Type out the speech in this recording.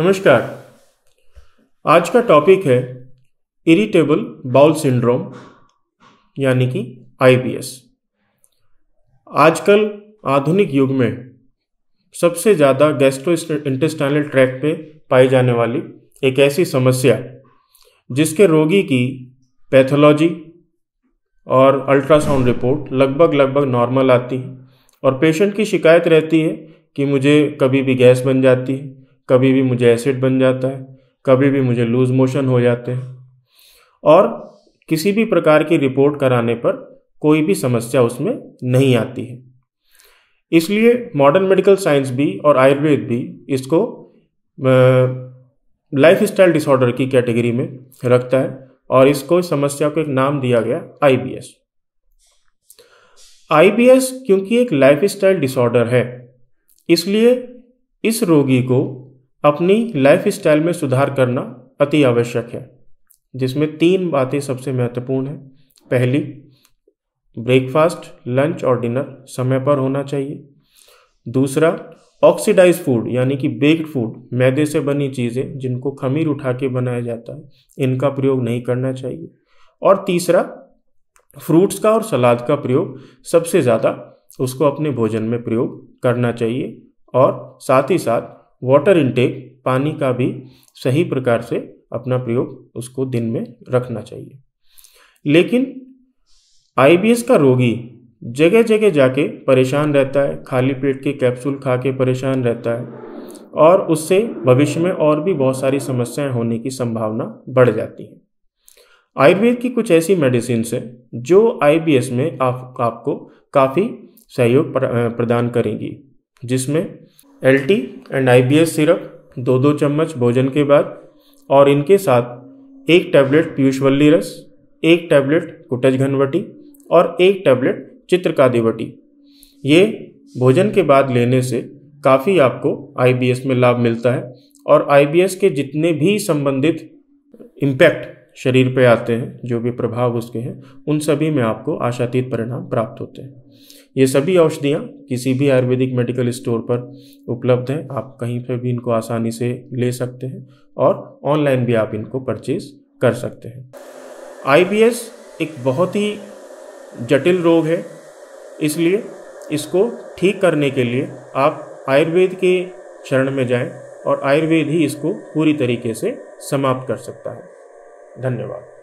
नमस्कार। आज का टॉपिक है इरिटेबल बाउल सिंड्रोम यानी कि आईबीएस आजकल आधुनिक युग में सबसे ज़्यादा गैस्ट्रो इंटेस्टाइनल ट्रैक पे पाई जाने वाली एक ऐसी समस्या, जिसके रोगी की पैथोलॉजी और अल्ट्रासाउंड रिपोर्ट लगभग लगभग नॉर्मल आती है और पेशेंट की शिकायत रहती है कि मुझे कभी भी गैस बन जाती है। कभी भी मुझे एसिड बन जाता है, कभी भी मुझे लूज मोशन हो जाते हैं। और किसी भी प्रकार की रिपोर्ट कराने पर कोई भी समस्या उसमें नहीं आती है। इसलिए मॉडर्न मेडिकल साइंस भी और आयुर्वेद भी इसको लाइफ स्टाइल डिसऑर्डर की कैटेगरी में रखता है और इसको समस्या को एक नाम दिया गया आईबीएस आईबीएस क्योंकि एक लाइफ स्टाइल डिसऑर्डर है, इसलिए इस रोगी को अपनी लाइफ स्टाइल में सुधार करना अति आवश्यक है, जिसमें तीन बातें सबसे महत्वपूर्ण हैं। पहली ब्रेकफास्ट लंच और डिनर समय पर होना चाहिए। दूसरा ऑक्सीडाइज फ़ूड यानी कि बेक्ड फ़ूड मैदे से बनी चीज़ें जिनको खमीर उठा के बनाया जाता है, इनका प्रयोग नहीं करना चाहिए। और तीसरा फ्रूट्स का और सलाद का प्रयोग सबसे ज़्यादा उसको अपने भोजन में प्रयोग करना चाहिए। और साथ ही साथ वाटर इनटेक पानी का भी सही प्रकार से अपना प्रयोग उसको दिन में रखना चाहिए। लेकिन आईबीएस का रोगी जगह जगह जाके परेशान रहता है, खाली पेट के कैप्सूल खा के परेशान रहता है और उससे भविष्य में और भी बहुत सारी समस्याएँ होने की संभावना बढ़ जाती है। आयुर्वेद की कुछ ऐसी मेडिसिन है जो आईबीएस में आप, आपको काफ़ी सहयोग प्रदान करेंगी, जिसमें L T and I B S syrup दो दो चम्मच भोजन के बाद, और इनके साथ एक टैबलेट पीयूषवल्ली रस, एक टैबलेट कुटज घनवटी, और एक टैबलेट चित्रकादिवटी ये भोजन के बाद लेने से काफ़ी आपको आईबीएस में लाभ मिलता है, और आईबीएस के जितने भी संबंधित इम्पैक्ट शरीर पे आते हैं, जो भी प्रभाव उसके हैं, उन सभी में आपको आशातीत परिणाम प्राप्त होते हैं। ये सभी औषधियाँ किसी भी आयुर्वेदिक मेडिकल स्टोर पर उपलब्ध हैं, आप कहीं पर भी इनको आसानी से ले सकते हैं और ऑनलाइन भी आप इनको परचेज कर सकते हैं। आईबीएस एक बहुत ही जटिल रोग है, इसलिए इसको ठीक करने के लिए आप आयुर्वेद के शरण में जाएँ और आयुर्वेद ही इसको पूरी तरीके से समाप्त कर सकता है। धन्यवाद।